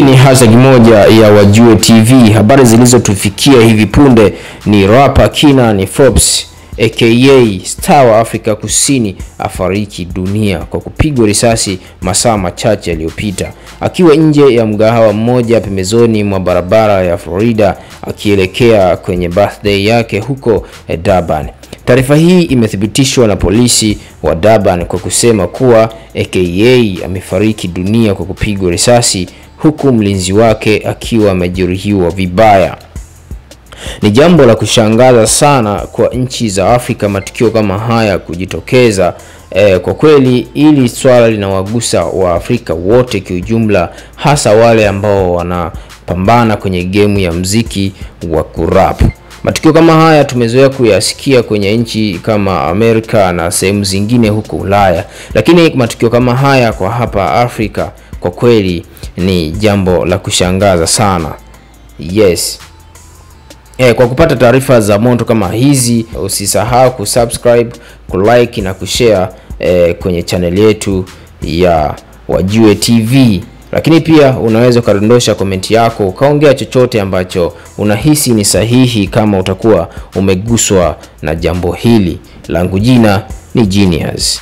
hashtag moja ya Wajue TV. Habari zilizotufikia hivi punde ni rapa Kina ni Forbes aka star wa Afrika Kusini afariki dunia kwa kupigwa risasi masaa machache yaliyopita akiwa nje ya mgahawa mmoja pembezoni mwa barabara ya Florida akielekea kwenye birthday yake huko Durban. Taarifa hii imethibitishwa na polisi wa Durban kwa kusema kuwa aka amefariki dunia kwa kupigwa risasi huku mlinzi wake akiwa amejeruhiwa vibaya. Ni jambo la kushangaza sana kwa nchi za Afrika matukio kama haya kujitokeza. E, kwa kweli ili swala linawagusa Waafrika wote kiujumla, hasa wale ambao wanapambana kwenye gemu ya mziki wa kurap. Matukio kama haya tumezoea kuyasikia kwenye nchi kama Amerika na sehemu zingine huko Ulaya, lakini matukio kama haya kwa hapa Afrika kwa kweli ni jambo la kushangaza sana. Yes. E, kwa kupata taarifa za moto kama hizi usisahau kusubscribe, kulike na kushare e, kwenye channel yetu ya Wajue TV. Lakini pia unaweza ukadondosha komenti yako ukaongea chochote ambacho unahisi ni sahihi, kama utakuwa umeguswa na jambo hili. Langu jina ni Genius.